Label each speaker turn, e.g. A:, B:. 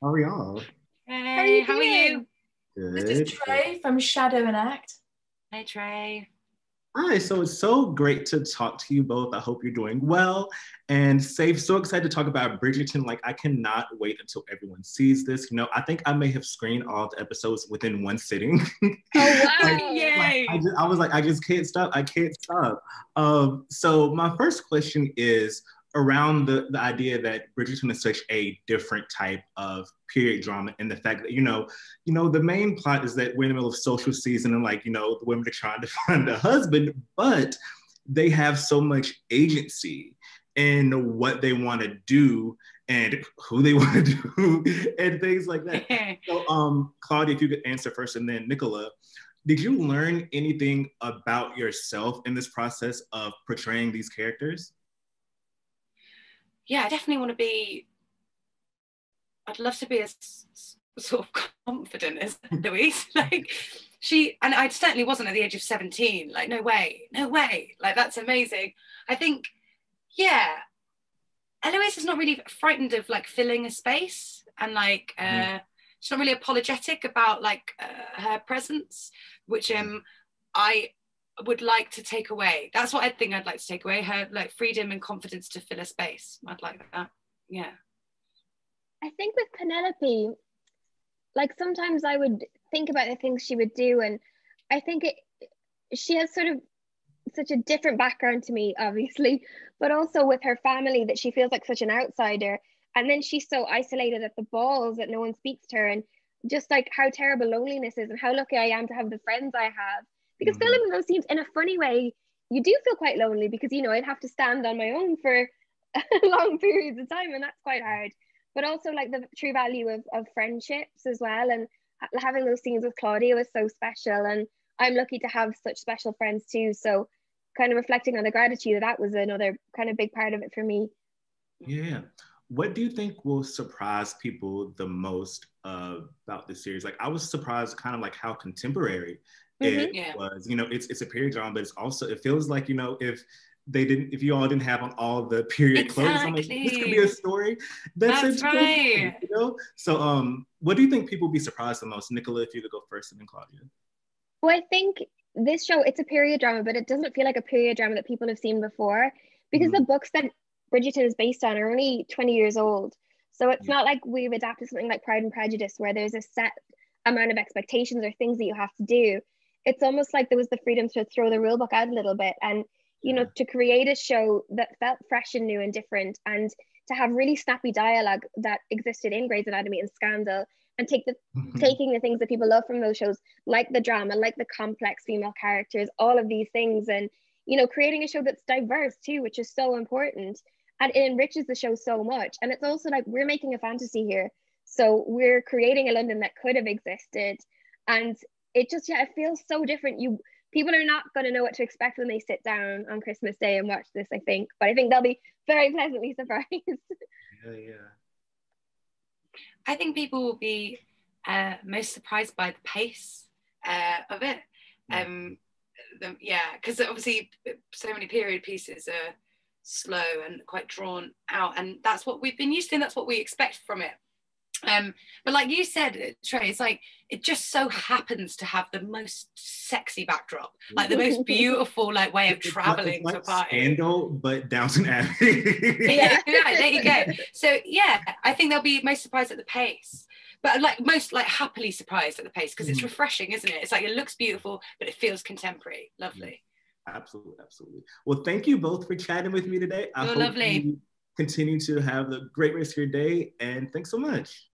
A: How are y'all?
B: Hey, how are you?
A: Good.
C: This is Trey from Shadow and Act.
B: Hey, Trey.
A: Hi, so it's so great to talk to you both. I hope you're doing well and safe. So excited to talk about Bridgerton. Like, I cannot wait until everyone sees this. You know, I think I may have screened all the episodes within one sitting.
B: Oh, wow.
A: Like,
B: Yay.
A: I, just, I was like, I just can't stop. I can't stop. Um, so my first question is around the, the idea that Bridgerton is such a different type of period drama and the fact that, you know, you know, the main plot is that we're in the middle of social season and like, you know, the women are trying to find a husband, but they have so much agency in what they want to do and who they want to do and things like that. So, um, Claudia, if you could answer first, and then Nicola, did you learn anything about yourself in this process of portraying these characters?
B: Yeah, I definitely want to be. I'd love to be as sort of confident as Eloise. like she, and I certainly wasn't at the age of 17. Like, no way, no way. Like, that's amazing. I think, yeah, Eloise is not really frightened of like filling a space and like, uh,
A: Mhm.
B: she's not really apologetic about like uh, her presence, which um, I would like to take away. That's what I think I'd like to take away her like freedom and confidence to fill a space. I'd like that. Yeah.
D: I think with Penelope, like sometimes I would think about the things she would do, and I think it she has sort of such a different background to me, obviously, but also with her family that she feels like such an outsider. And then she's so isolated at the balls that no one speaks to her, and just like how terrible loneliness is, and how lucky I am to have the friends I have. Because
A: Mhm.
D: filming those scenes in a funny way, you do feel quite lonely because you know I'd have to stand on my own for long periods of time, and that's quite hard but also like the true value of, of friendships as well and having those scenes with claudia was so special and i'm lucky to have such special friends too so kind of reflecting on the gratitude that was another kind of big part of it for me
A: Yeah. What do you think will surprise people the most uh, about this series? Like, I was surprised, kind of like how contemporary it
B: Yeah.
A: was. You know, it's it's a period drama, but it's also it feels like you know if they didn't if you all didn't have on all the period clothes, I'm like, this could be a story that's,
B: That's right.
A: You know. So, um, what do you think people will be surprised the most, Nicola? If you could go first, and then Claudia.
D: well i think this show it's a period drama but it doesn't feel like a period drama that people have seen before because the books that bridgerton is based on are only 20 years old. So it's
A: Yeah.
D: not like we've adapted something like pride and prejudice where there's a set amount of expectations or things that you have to do. It's almost like there was the freedom to throw the rule book out a little bit and you know to create a show that felt fresh and new and different and to have really snappy dialogue that existed in Grey's Anatomy and Scandal and take the mm-hmm. taking the things that people love from those shows like the drama like the complex female characters all of these things and you know creating a show that's diverse too which is so important and it enriches the show so much. And it's also like we're making a fantasy here. So we're creating a london that could have existed. And it just yeah it feels so different. You people are not going to know what to expect when they sit down on christmas day and watch this i think. But i think they'll be very pleasantly surprised.
A: Yeah, yeah.
B: I think people will be uh, most surprised by the pace uh, of it. Um, the, yeah, because obviously so many period pieces are slow and quite drawn out, and that's what we've been used to, and that's what we expect from it. Um, but like you said, Trey, it's like it just so happens to have the most sexy backdrop, like the most beautiful like way of
A: It's like-
B: traveling to a party.
A: Scandal, but Downton Abbey.
B: yeah, yeah, there you go. So yeah, I think they'll be most surprised at the pace, but like most like happily surprised at the pace because it's
A: Mhm.
B: refreshing, isn't it? It's like it looks beautiful, but it feels contemporary. Lovely.
A: Absolutely, absolutely. Well, thank you both for chatting with me today. I
B: You're
A: hope
B: lovely.
A: you continue to have a great rest of your day, and thanks so much.